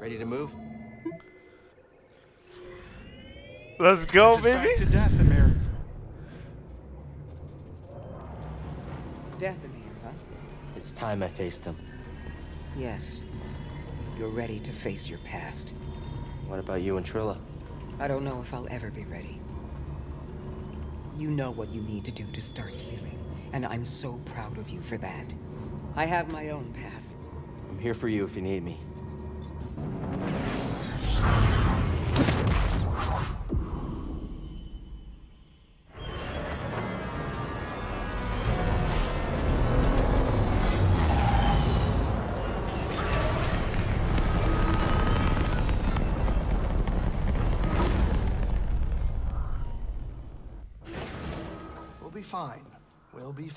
Ready to move? Let's go, This is back baby. to Dathomir. Dathomir, huh? It's time I faced him. Yes. You're ready to face your past. What about you and Trilla? I don't know if I'll ever be ready. You know what you need to do to start healing, and I'm so proud of you for that. I have my own path. I'm here for you if you need me.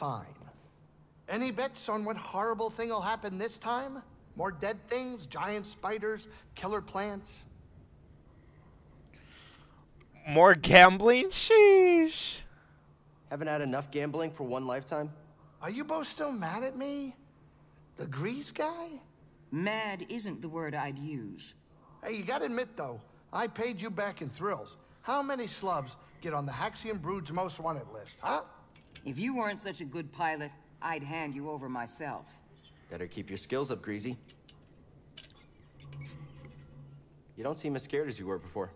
Fine. Any bets on what horrible thing will happen this time? More dead things, giant spiders, killer plants? More gambling? Sheesh. Haven't had enough gambling for one lifetime? Are you both still mad at me? The grease guy? Mad isn't the word I'd use. Hey, you gotta admit though, I paid you back in thrills. How many slubs get on the Haxion Brood's most wanted list, huh? If you weren't such a good pilot, I'd hand you over myself. Better keep your skills up, Greasy. You don't seem as scared as you were before.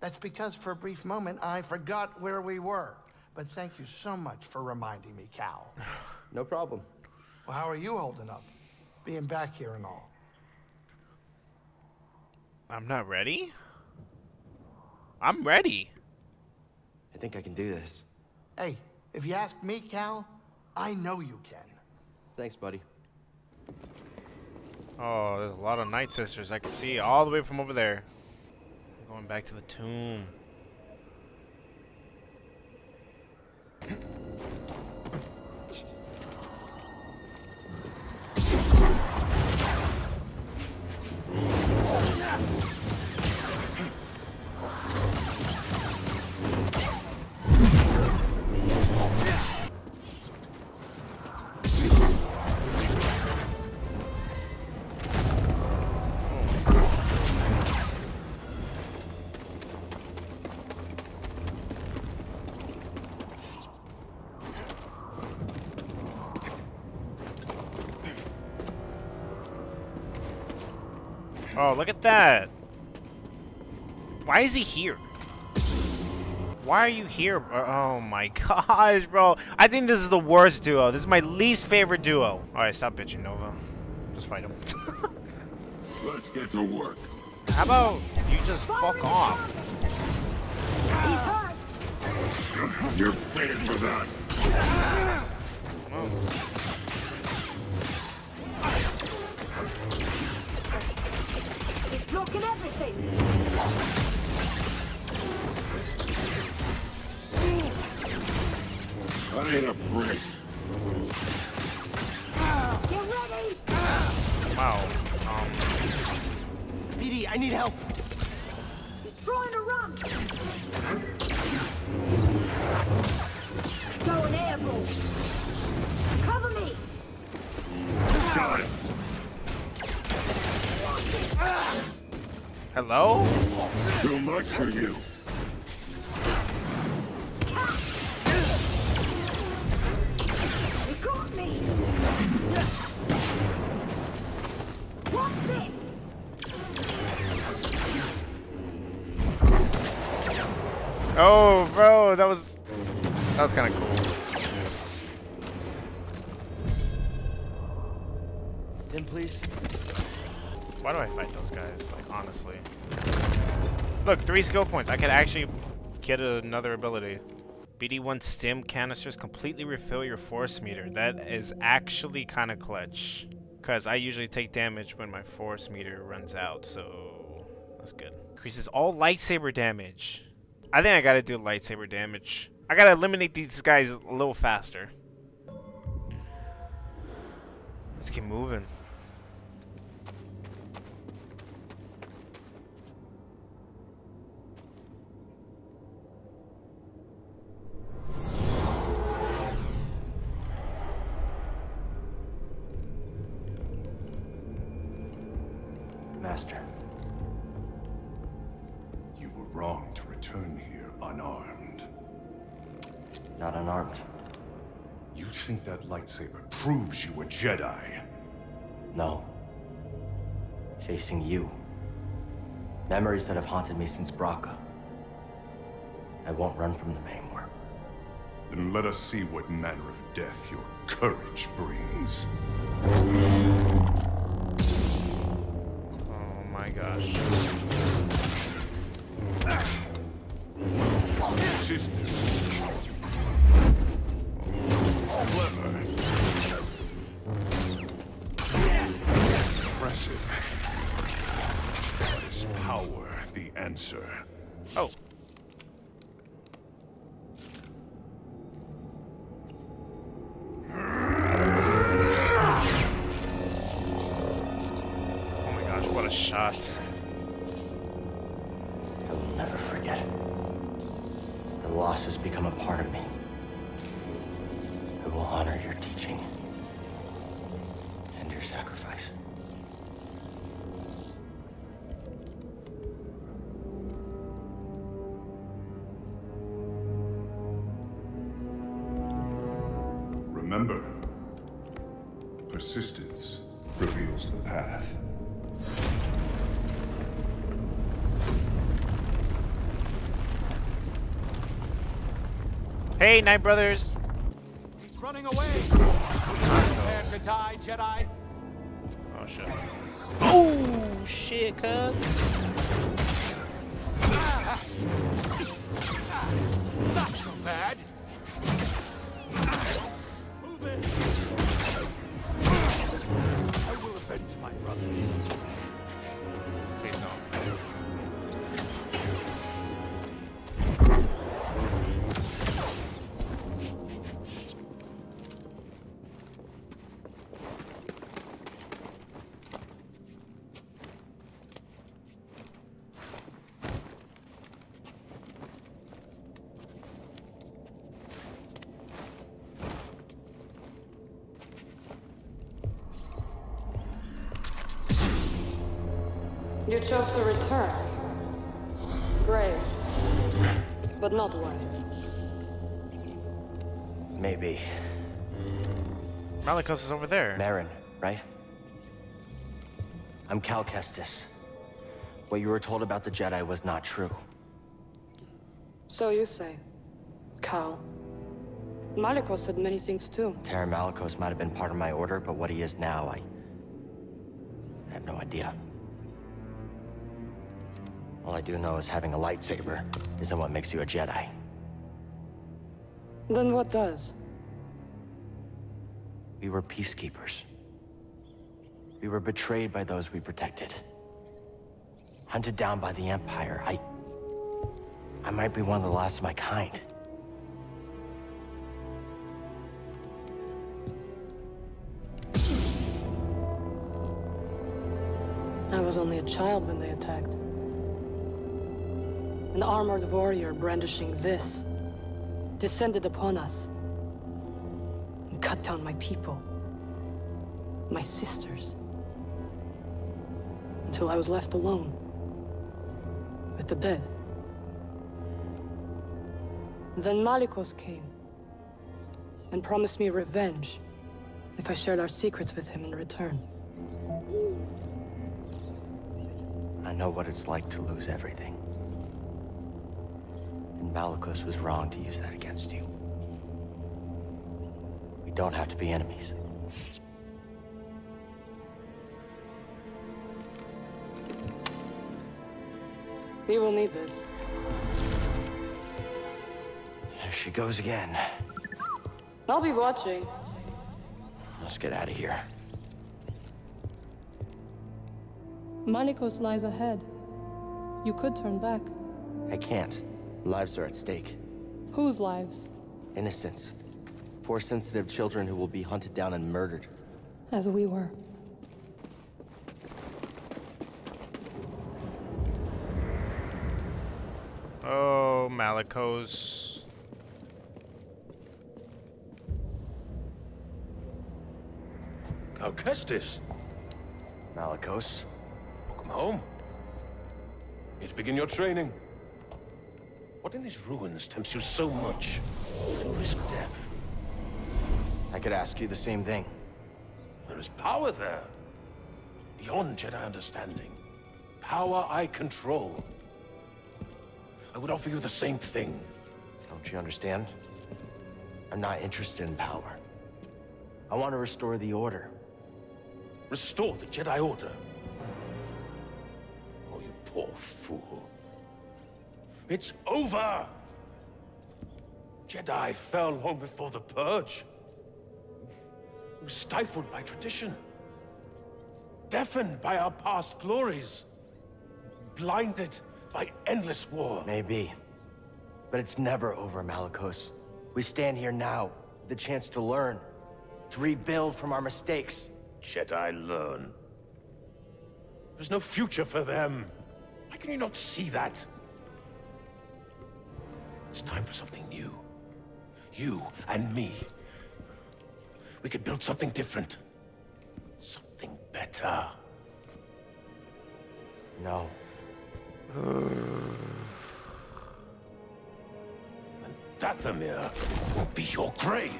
That's because for a brief moment I forgot where we were. But thank you so much for reminding me, Cal. No problem. Well, how are you holding up? Being back here and all. I'm not ready. I'm ready. I think I can do this. Hey, if you ask me, Cal, I know you can. Thanks, buddy. Oh, there's a lot of Night Sisters. I can see all the way from over there. Going back to the tomb. Look at that. Why is he here? Why are you here? bro? Oh my gosh, bro. I think this is the worst duo. This is my least favorite duo. Alright, stop bitching, Nova. Just fight him. Let's get to work. How about you just fuck off? You're paying for that. It's blocking everything. That ain't a break. Get ready. Wow. Um, BD, I need help. He's trying to run. Going airborne. Cover me. Got it. Hello? Too much for you. He got me. What's this? Oh, bro, that was that was kind of cool. Why do I fight those guys? Like honestly. Look, three skill points. I could actually get another ability. BD1 stim canisters completely refill your force meter. That is actually kind of clutch. Because I usually take damage when my force meter runs out, so that's good. Increases all lightsaber damage. I think I gotta do lightsaber damage. I gotta eliminate these guys a little faster. Let's keep moving. Proves you a Jedi? No. Facing you. Memories that have haunted me since Bracca. I won't run from them anymore. Then let us see what manner of death your courage brings. Oh my gosh. Resistance. Answer? Oh. Oh my gosh, what a shot. I will never forget. The loss has become a part of me. I will honor your teaching Hey, Night Brothers! He's running away. Prepare to die, Jedi. Oh shit. Oh shit, cuz. Not so bad. Move it. I will avenge my brothers. You chose to return. Brave, but not wise. Maybe. Malicos is over there. Merrin, right? I'm Cal Kestis. What you were told about the Jedi was not true. So you say. Cal. Malicos said many things too. Taron Malicos might have been part of my order, but what he is now, I... I have no idea. All I do know is having a lightsaber isn't what makes you a Jedi. Then what does? We were peacekeepers. We were betrayed by those we protected. Hunted down by the Empire. I... I might be one of the last of my kind. I was only a child when they attacked. An armored warrior brandishing this descended upon us and cut down my people, my sisters, until I was left alone with the dead. Then Malicos came and promised me revenge if I shared our secrets with him in return. I know what it's like to lose everything. And Malicos was wrong to use that against you. We don't have to be enemies. We will need this. There she goes again. I'll be watching. Let's get out of here. Malicos lies ahead. You could turn back. I can't. Lives are at stake. Whose lives? Innocents. Force-sensitive children who will be hunted down and murdered. As we were. Oh, Malicos. Cal Kestis, Malicos? welcome home. Need to begin your training. What in these ruins tempts you so much to risk death? I could ask you the same thing. There is power there. Beyond Jedi understanding. Power I control. I would offer you the same thing. Don't you understand? I'm not interested in power. I want to restore the Order. Restore the Jedi Order? Oh, you poor fool. It's over! Jedi fell long before the Purge. We were stifled by tradition. Deafened by our past glories. Blinded by endless war. Maybe. But it's never over, Malicos. We stand here now, the chance to learn. To rebuild from our mistakes. Jedi learn. There's no future for them. Why can you not see that? It's time for something new. You and me. We could build something different. Something better. No. And Dathomir will be your grave.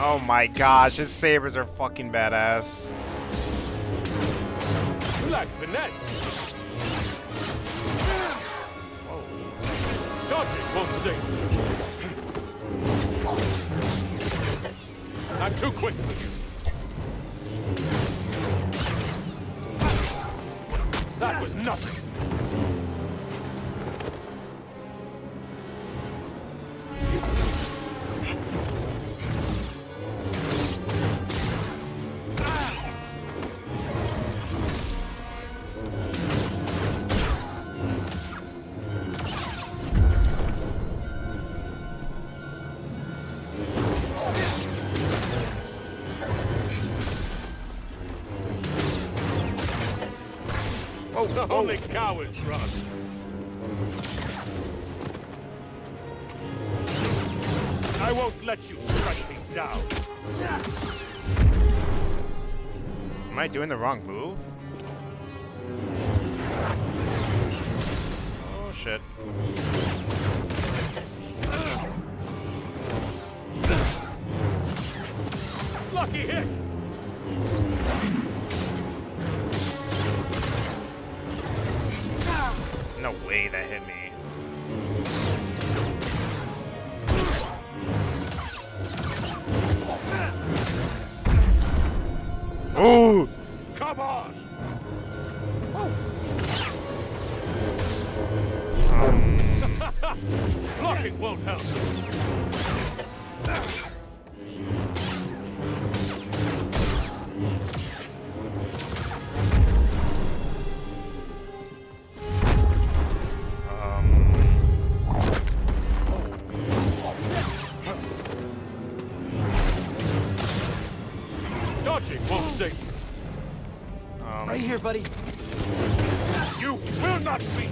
Oh my gosh, his sabers are fucking badass. You lack finesse. Dodging won't save. I'm too quick for you. That was nothing. Oh, only cowards run. I won't let you strike me down. Am I doing the wrong move? Oh shit. Lucky hit! Um, Right here, buddy. You will not beat.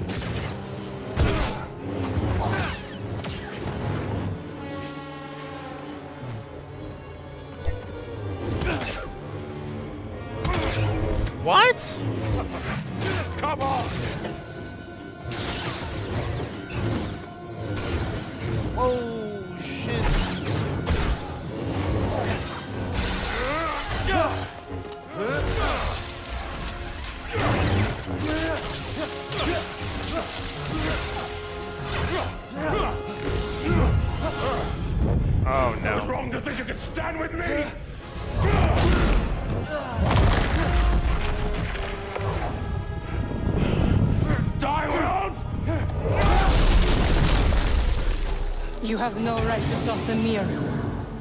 To Dathomir.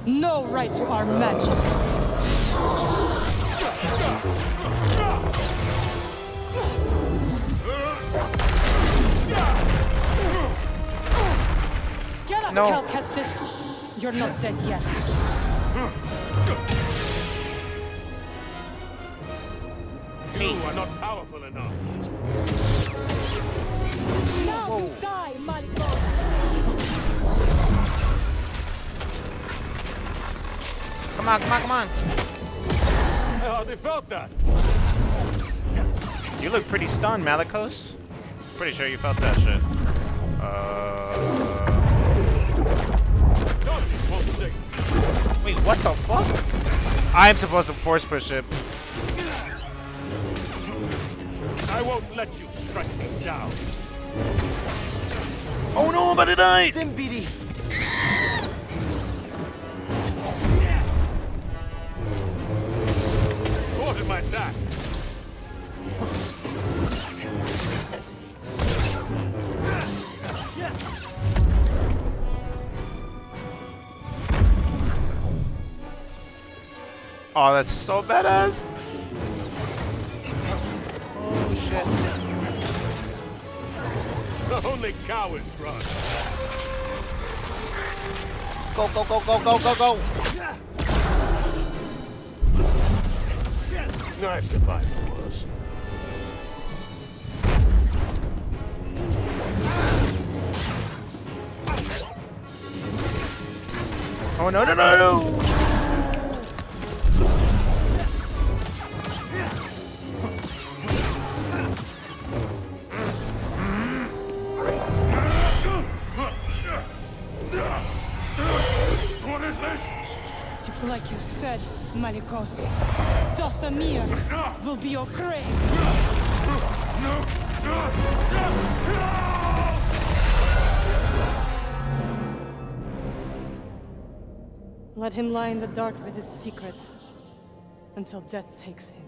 No right to our magic. Get up, No. Cal Kestis. You're not dead yet. Come on, come on, come on. I hardly felt that. You look pretty stunned, Malicos. Pretty sure you felt that shit. Uh. Wait, what the fuck? I'm supposed to force push it. I won't let you strike me down. Oh no, I'm about to die! Stim BD! My attack. Oh, that's so badass. Oh shit. The only cowards run. Go, go, go, go, go, go, go! Oh no, no, no, no! What is this? It's like you said, Malicos. Dathomir will be your grave. Let him lie in the dark with his secrets until death takes him.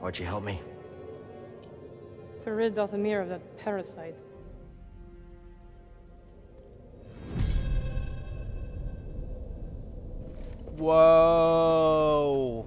Why'd you help me? To rid Dathomir of that parasite. Whoa!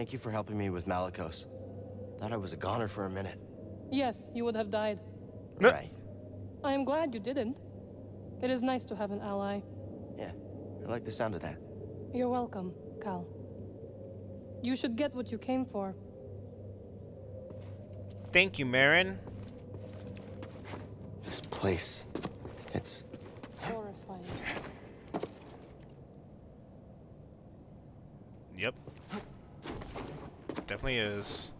Thank you for helping me with Malicos. Thought I was a goner for a minute. Yes, you would have died. Right. I am glad you didn't. It is nice to have an ally. Yeah, I like the sound of that. You're welcome, Cal. You should get what you came for. Thank you, Merrin. This place. It's Horrifying. Yep. Definitely is.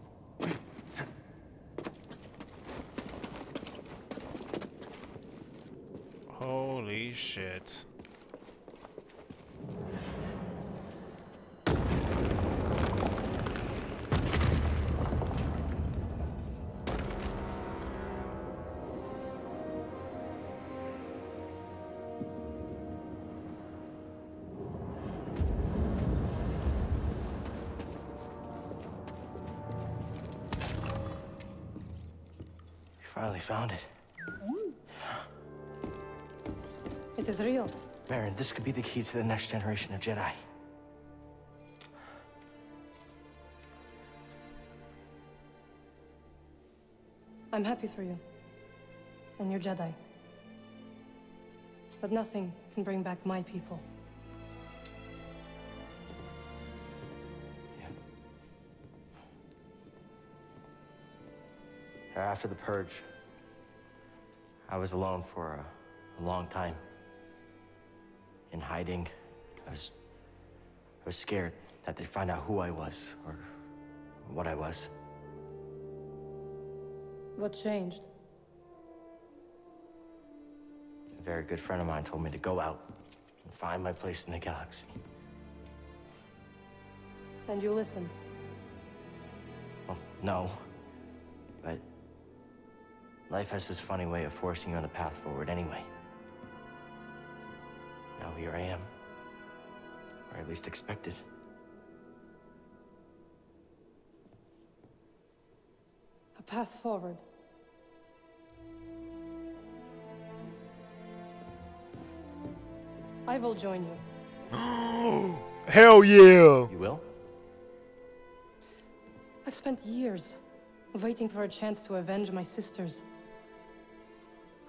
Holy shit. Finally found it. It is real. Baron, this could be the key to the next generation of Jedi. I'm happy for you. And your Jedi. But nothing can bring back my people. After the purge, I was alone for a, a long time. In hiding, I was, I was scared that they'd find out who I was or what I was. What changed? A very good friend of mine told me to go out and find my place in the galaxy. And you listened. Well, no. But life has this funny way of forcing you on the path forward anyway. Now here I am. Or at least expected. A path forward. I will join you. Hell yeah! You will? I've spent years waiting for a chance to avenge my sisters.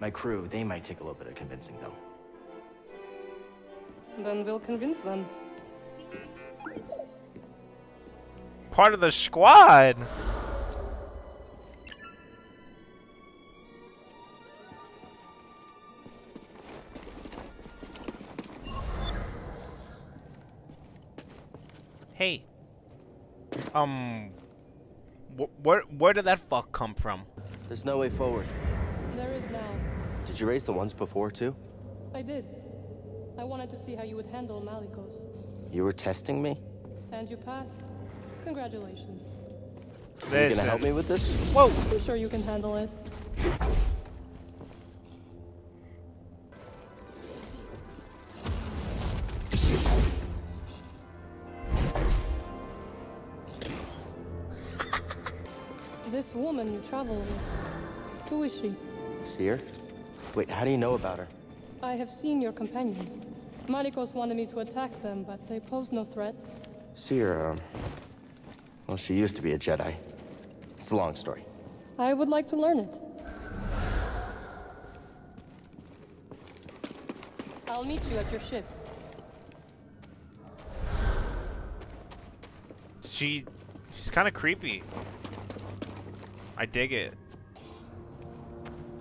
My crew, they might take a little bit of convincing, though. Then we'll convince them. Part of the squad. Hey. Um. Wh where where did that fuck come from? There's no way forward. There is now. Did you raise the ones before, too? I did. I wanted to see how you would handle Malicos. You were testing me? And you passed. Congratulations. Are you gonna help me with this? Whoa! I'm sure you can handle it. This woman you travel with, who is she? Cere? Wait, how do you know about her? I have seen your companions. Malicos wanted me to attack them, but they posed no threat. Cere, um... Well, she used to be a Jedi. It's a long story. I would like to learn it. I'll meet you at your ship. She she's kind of creepy. I dig it.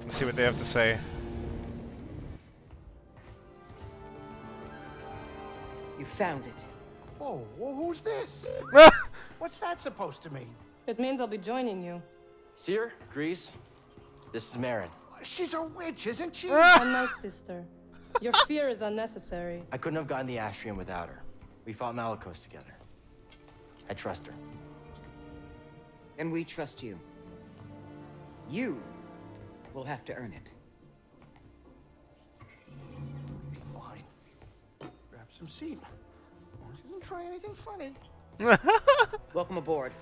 Let's see what they have to say. Found it. Oh, well, who's this? What's that supposed to mean? It means I'll be joining you. See her? Greez? This is Merrin. She's a witch, isn't she? A night sister. Your fear is unnecessary. I couldn't have gotten the Astrium without her. We fought Malicos together. I trust her. And we trust you. You will have to earn it. Fine. Grab some seat. She doesn't try anything funny. Welcome aboard.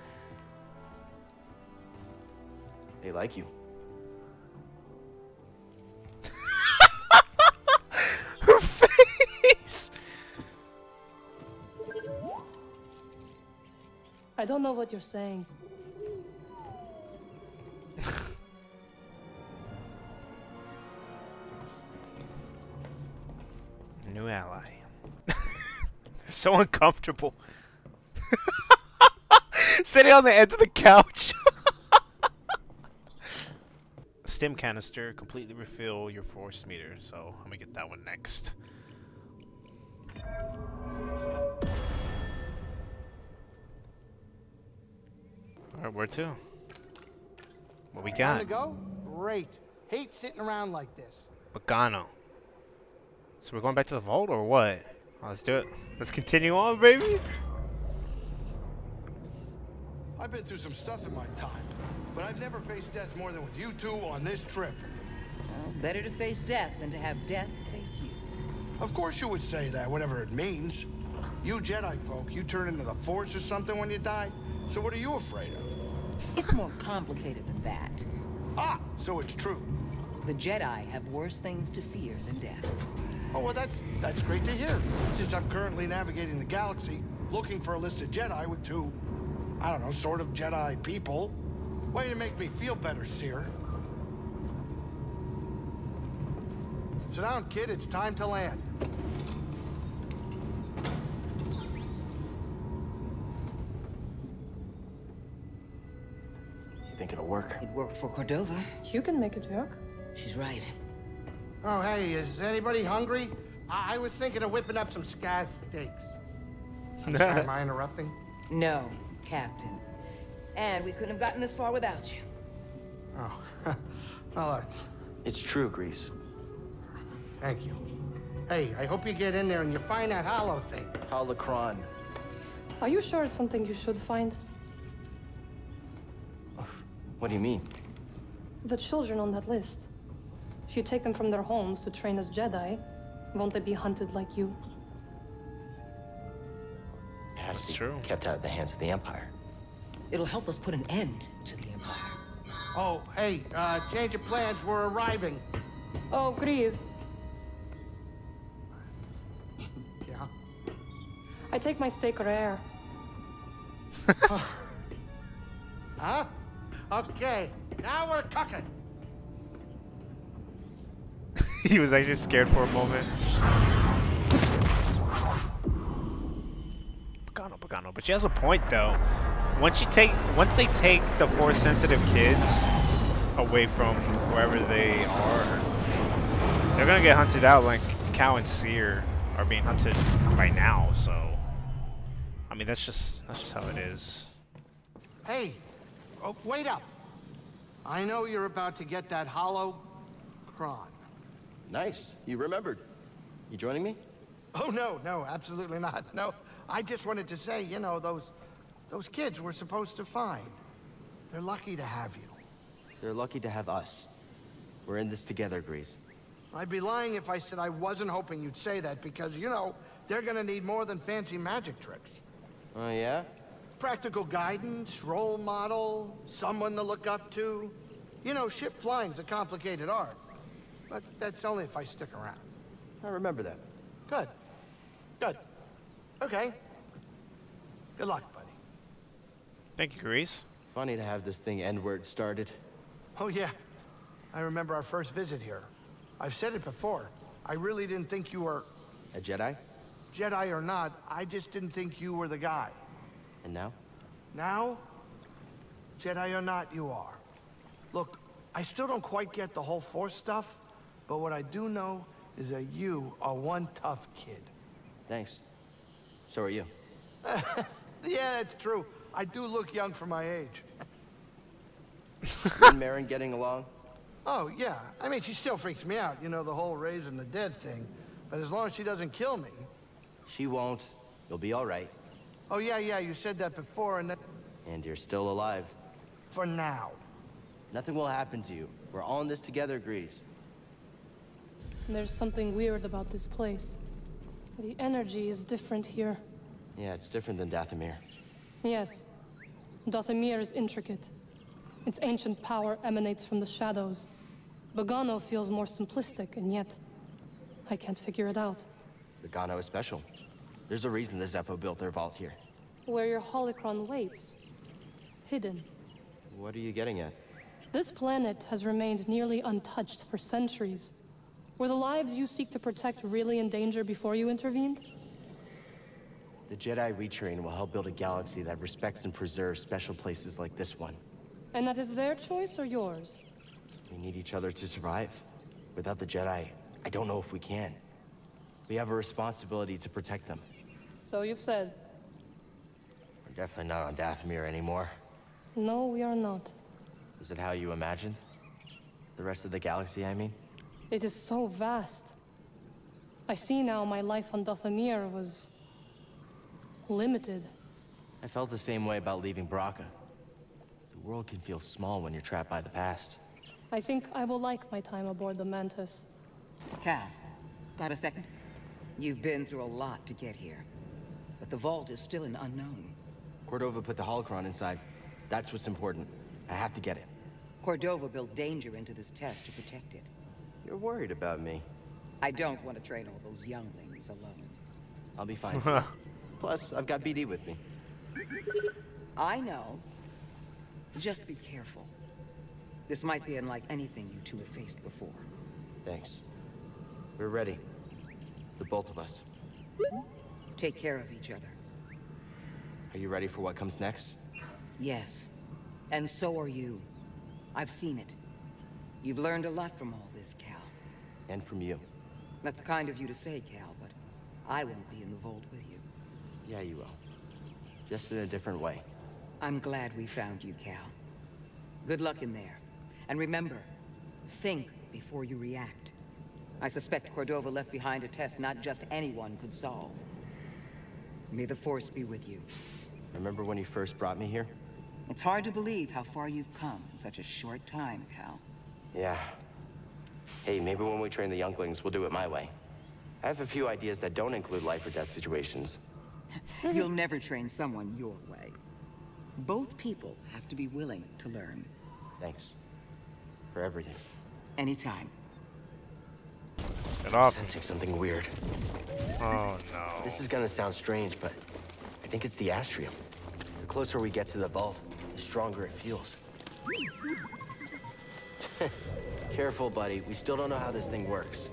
They like you. Her face! I don't know what you're saying. so uncomfortable. Sitting on the edge of the couch. Stim canister, completely refill your force meter. So I'm gonna get that one next. Alright, where to? What we Time to got? go? Great. Hate sitting around like this. Bogano. So we're going back to the vault or what? Let's do it. Let's continue on, baby. I've been through some stuff in my time, but I've never faced death more than with you two on this trip. Well, better to face death than to have death face you. Of course you would say that, whatever it means. You Jedi folk, you turn into the Force or something when you die. So what are you afraid of? It's more complicated than that. Ah, so it's true. The Jedi have worse things to fear than death. Oh, well, that's that's great to hear. Since I'm currently navigating the galaxy, looking for a list of Jedi with two, I don't know, sort of Jedi people. Way to make me feel better, Cere. Sit down, kid. It's time to land. You think it'll work? It worked for Cordova. You can make it work. She's right. Oh, hey, is anybody hungry? I, I was thinking of whipping up some scaz steaks. I'm sorry, am I interrupting? No, Captain. And we couldn't have gotten this far without you. Oh, well, uh, It's true, Greez. thank you. Hey, I hope you get in there and you find that hollow thing. Holocron. Are you sure it's something you should find? What do you mean? The children on that list. If you take them from their homes to train as Jedi, won't they be hunted like you? It has to That's be true. kept out of the hands of the Empire. It'll help us put an end to the Empire. Oh, hey, uh, change of plans. We're arriving. Oh, Greez. Yeah. I take my steak rare. Huh? Okay, now we're cooking. he was actually scared for a moment. Bogano, Bogano. But she has a point though. Once you take, once they take the force sensitive kids away from wherever they are, they're gonna get hunted out like Cal and Cere are being hunted right now. So, I mean that's just that's just how it is. Hey, oh, wait up. I know you're about to get that hollow cron. Nice. You remembered. You joining me? Oh, no, no, absolutely not. No, I just wanted to say, you know, those, those kids we're supposed to find. They're lucky to have you. They're lucky to have us. We're in this together, Greez. I'd be lying if I said I wasn't hoping you'd say that because, you know, they're gonna need more than fancy magic tricks. Oh, yeah? Practical guidance, role model, someone to look up to. You know, ship flying's a complicated art. But that's only if I stick around. I remember that. Good. Good. Okay. Good luck, buddy. Thank you, Greez. Funny to have this thing end where it started. Oh, yeah. I remember our first visit here. I've said it before. I really didn't think you were A Jedi? Jedi or not. I just didn't think you were the guy. And now? Now, Jedi or not, you are. Look, I still don't quite get the whole Force stuff, but what I do know is that you are one tough kid. Thanks. So are you. Yeah, it's true. I do look young for my age. You and Merrin getting along? Oh, yeah. I mean, she still freaks me out, you know, the whole raising the dead thing. But as long as she doesn't kill me. She won't. You'll be all right. Oh, yeah, yeah, you said that before, and that... And you're still alive. For now. Nothing will happen to you. We're all in this together, Greez. There's something weird about this place. The energy is different here. Yeah, it's different than Dathomir. Yes. Dathomir is intricate. Its ancient power emanates from the shadows. Bogano feels more simplistic, and yet... I can't figure it out. Bogano is special. There's a reason the Zeffo built their vault here. Where your holocron waits. Hidden. What are you getting at? This planet has remained nearly untouched for centuries. Were the lives you seek to protect really in danger before you intervened? The Jedi we train will help build a galaxy that respects and preserves special places like this one. And that is their choice or yours? We need each other to survive. Without the Jedi, I don't know if we can. We have a responsibility to protect them. So you've said. We're definitely not on Dathomir anymore. No, we are not. Is it how you imagined? The rest of the galaxy, I mean? It is so vast. I see now my life on Dathomir was... limited. I felt the same way about leaving Bracca. The world can feel small when you're trapped by the past. I think I will like my time aboard the Mantis. Cal, got a second? You've been through a lot to get here. But the vault is still an unknown. Cordova put the holocron inside. That's what's important. I have to get it. Cordova built danger into this test to protect it. You're worried about me. I don't want to train all those younglings alone. I'll be fine soon. Plus, I've got BD with me. I know. Just be careful. This might be unlike anything you two have faced before. Thanks. We're ready. The both of us. Take care of each other. Are you ready for what comes next? Yes. And so are you. I've seen it. You've learned a lot from all this, Cal. And from you. That's kind of you to say, Cal, but I won't be in the vault with you. Yeah, you will. Just in a different way. I'm glad we found you, Cal. Good luck in there. And remember, think before you react. I suspect Cordova left behind a test not just anyone could solve. May the Force be with you. Remember when you first brought me here? It's hard to believe how far you've come in such a short time, Cal. Yeah. Hey, maybe when we train the younglings, we'll do it my way. I have a few ideas that don't include life or death situations. You'll never train someone your way. Both people have to be willing to learn. Thanks. For everything. Anytime. Get off. Sensing something weird. Oh no. This is gonna sound strange, but I think it's the astrium. The closer we get to the vault, the stronger it feels. Careful, buddy. We still don't know how this thing works.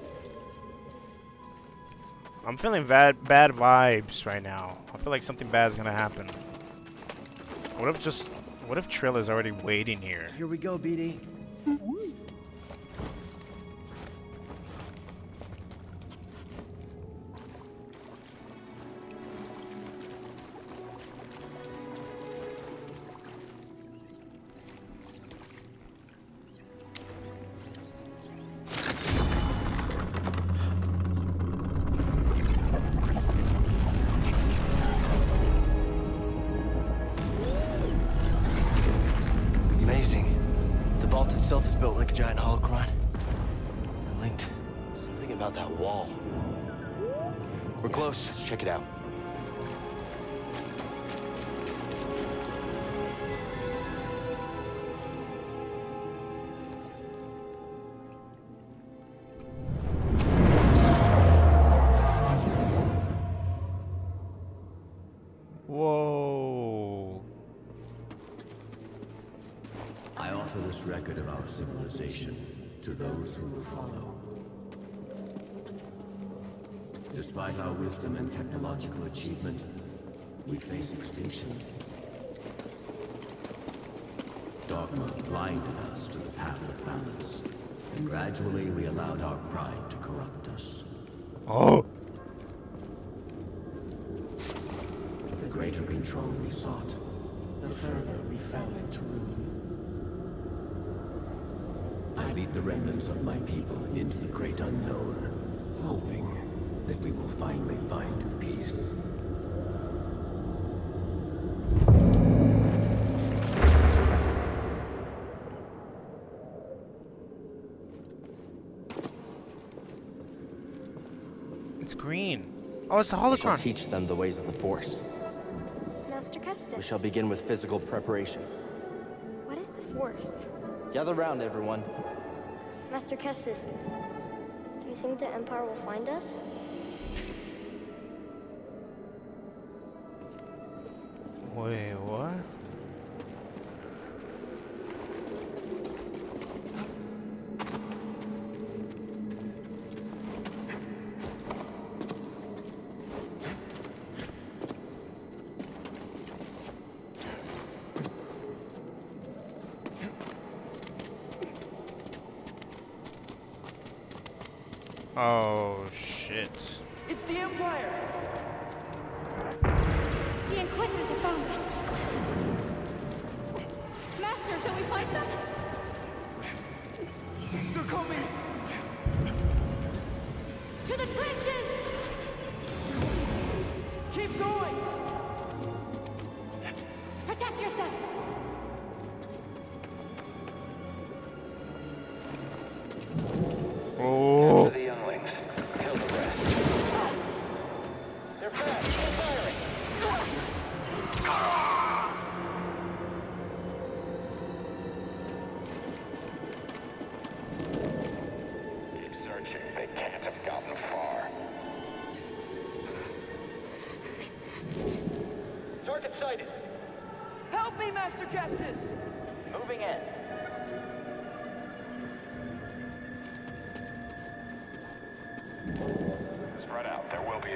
I'm feeling bad bad vibes right now. I feel like something bad is gonna happen. What if just what if Trill is already waiting here? Here we go, BD. We're close. Let's check it out. Wisdom and technological achievement, we face extinction. Dogma blinded us to the path of balance, and gradually we allowed our pride to corrupt us. Oh. The greater control we sought, the further we fell into ruin. I lead the remnants of my people into the great unknown, hoping that we will finally find peace. It's green. Oh, it's the We shall holocron. teach them the ways of the Force. Master Kestis. We shall begin with physical preparation. What is the Force? Gather round, everyone. Master Kestis, do you think the Empire will find us? Wait, what? Oh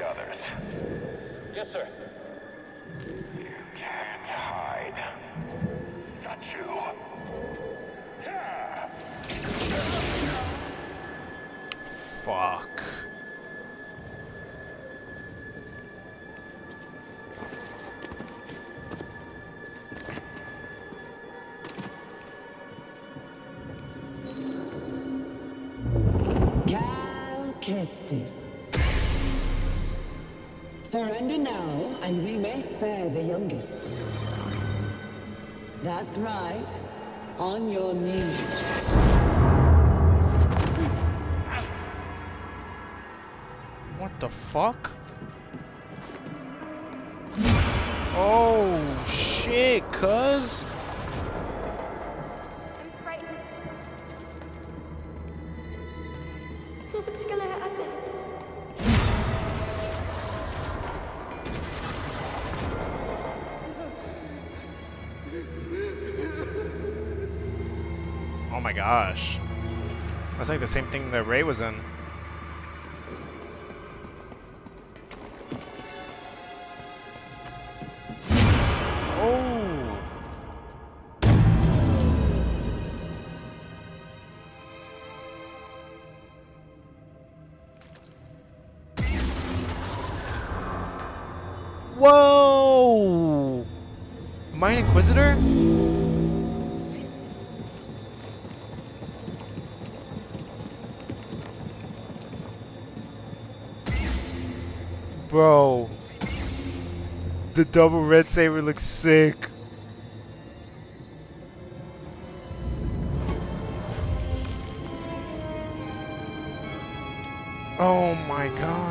out. There will be others. Yes, sir. You can't hide. Got you. Fuck. Cal Kestis. Surrender now, and we may spare the youngest. That's right. On your knees. What the fuck? Oh shit, cuz. Gosh. That's like the same thing that Rey was in. Oh. Whoa! An Inquisitor? Bro. The double red saber looks sick. Oh my gosh.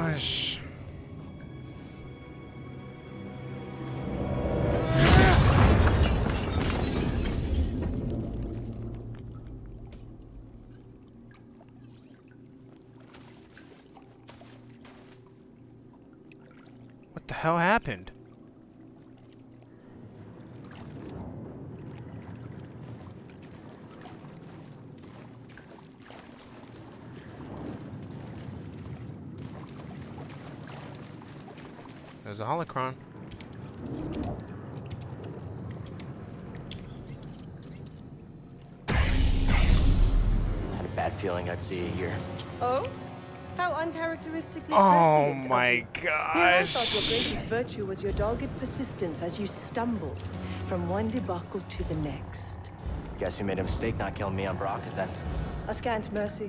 I'd see you here. Oh? How uncharacteristically Oh prescient. my Here I thought your greatest virtue was your dogged persistence as you stumbled from one debacle to the next. Guess you made a mistake not killing me on Bracca then. A scant mercy.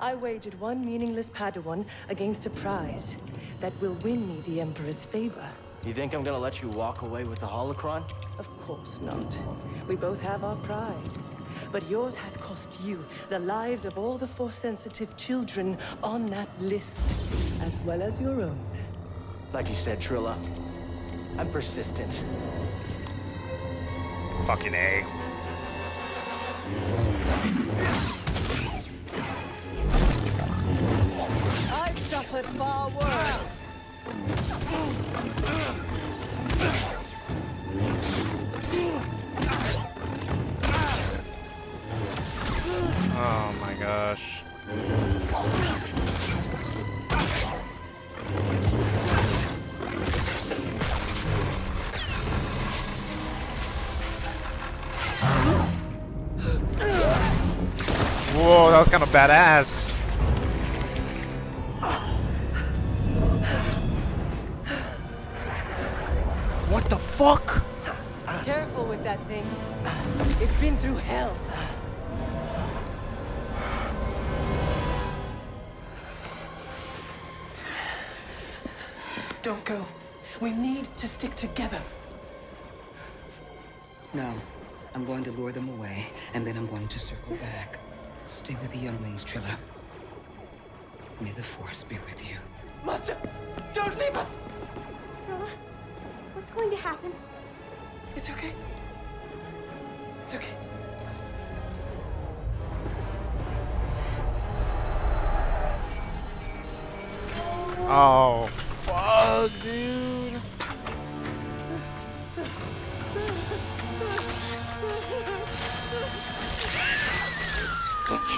I wagered one meaningless Padawan against a prize that will win me the Emperor's favor. You think I'm gonna let you walk away with the holocron? Of course not. We both have our pride. But yours has cost you the lives of all the Force-sensitive children on that list, as well as your own. Like you said, Trilla, I'm persistent. Fucking A. I've suffered far worse. Oh my gosh. Whoa, that was kind of badass. What the fuck? Careful with that thing. It's been through hell. Don't go. We need to stick together. No. I'm going to lure them away, and then I'm going to circle back. Stay with the younglings, Trilla. May the Force be with you. Master, don't leave us! Trilla, what's going to happen? It's okay. It's okay. Oh, fuck, dude.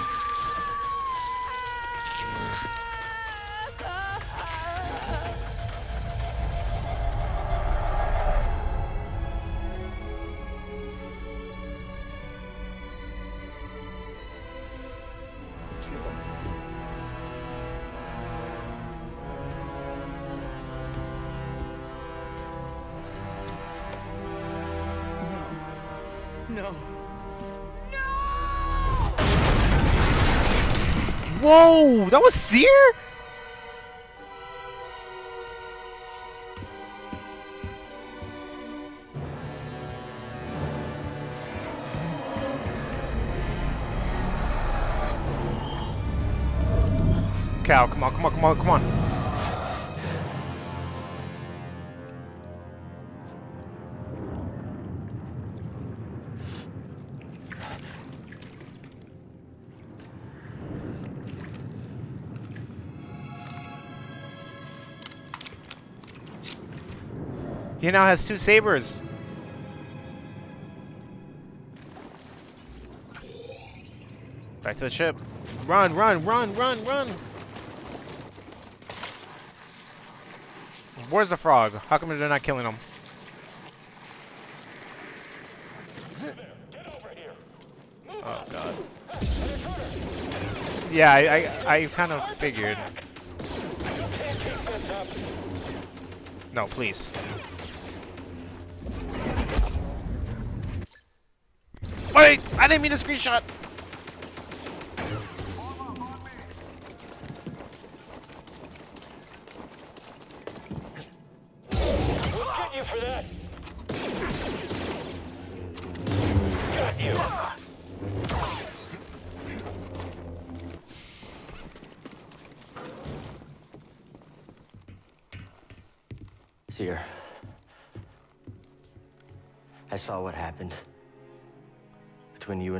Whoa, that was Cere? Cal, come on, come on, come on, come on. He now has two sabers. Back to the ship. Run, run, run, run, run. Where's the frog? How come they're not killing him? Oh god. Yeah, I, I, I kind of figured. No, please. Wait! I didn't mean to screenshot!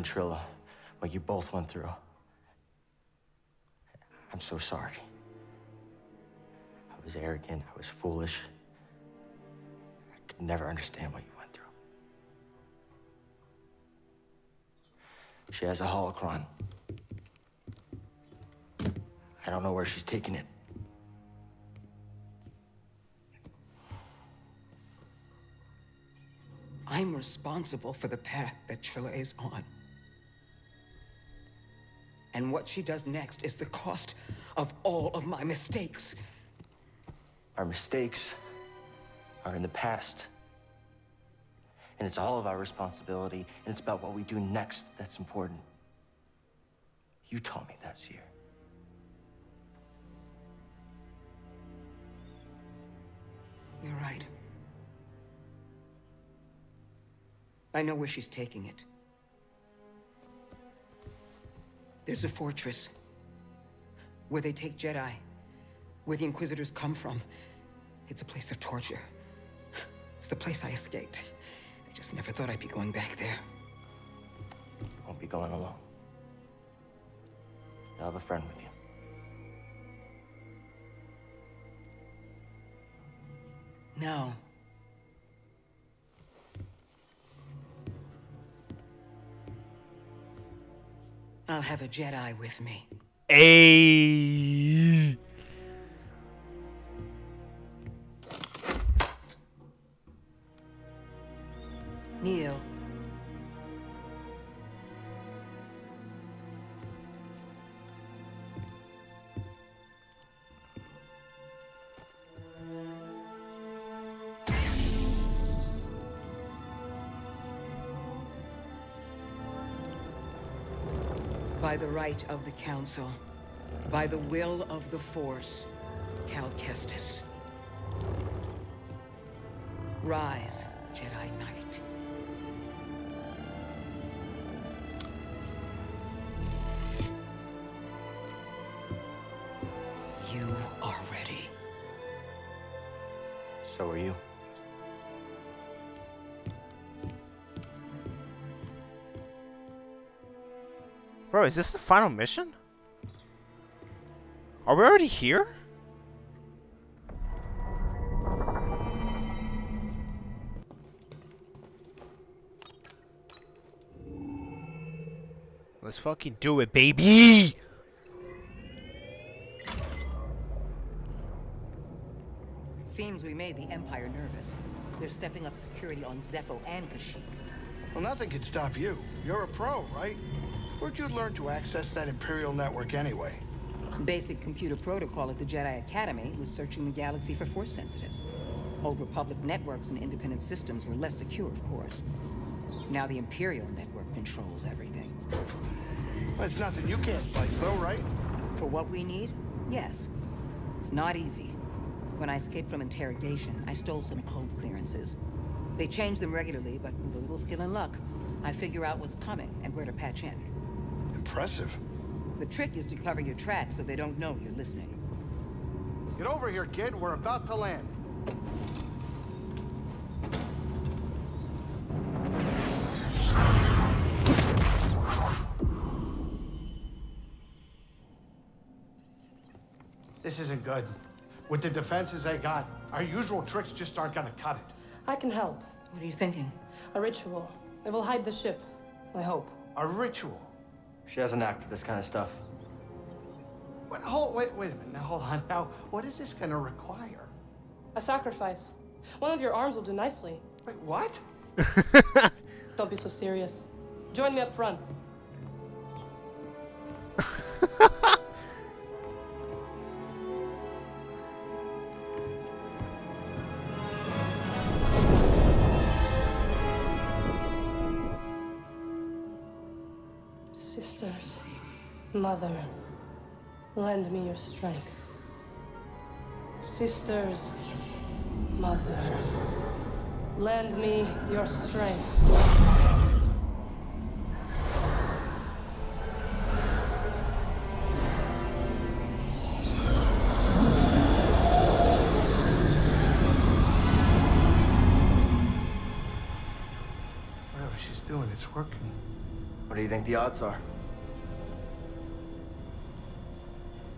Trilla, what you both went through. I'm so sorry. I was arrogant, I was foolish. I could never understand what you went through. She has a holocron. I don't know where she's taking it. I'm responsible for the path that Trilla is on. And what she does next is the cost of all of my mistakes. Our mistakes are in the past. And it's all of our responsibility, and it's about what we do next that's important. You taught me that, Cere. You're right. I know where she's taking it. There's a fortress where they take Jedi, where the Inquisitors come from. It's a place of torture. It's the place I escaped. I just never thought I'd be going back there. You won't be going alone. You'll have a friend with you. No. I'll have a Jedi with me. Ayy. Kneel. By the right of the Council, by the will of the Force, Cal Kestis. Rise, Jedi Knight. Is this the final mission? Are we already here? Let's fucking do it, baby! Seems we made the Empire nervous. They're stepping up security on Zeffo and Kashyyyk. Well, nothing can stop you. You're a pro, right? Where'd you learn to access that Imperial network anyway? Basic computer protocol at the Jedi Academy was searching the galaxy for Force sensitives. Old Republic networks and independent systems were less secure, of course. Now the Imperial network controls everything. It's nothing you can't slice, though, right? For what we need? Yes. It's not easy. When I escaped from interrogation, I stole some code clearances. They change them regularly, but with a little skill and luck, I figure out what's coming and where to patch in. Impressive. The trick is to cover your tracks so they don't know you're listening. Get over here, kid. We're about to land. This isn't good. With the defenses they got, our usual tricks just aren't gonna cut it. I can help. What are you thinking? A ritual. It will hide the ship. I hope. A ritual? She has a knack for this kind of stuff. Wait, hold, wait, wait a minute. Now, hold on. Now, what is this gonna require? A sacrifice. One of your arms will do nicely. Wait, what? Don't be so serious. Join me up front. mother, lend me your strength. Sisters, mother, lend me your strength. Whatever she's doing, it's working. What do you think the odds are?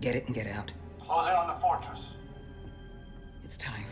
get it and get out. Close in on the fortress. It's time.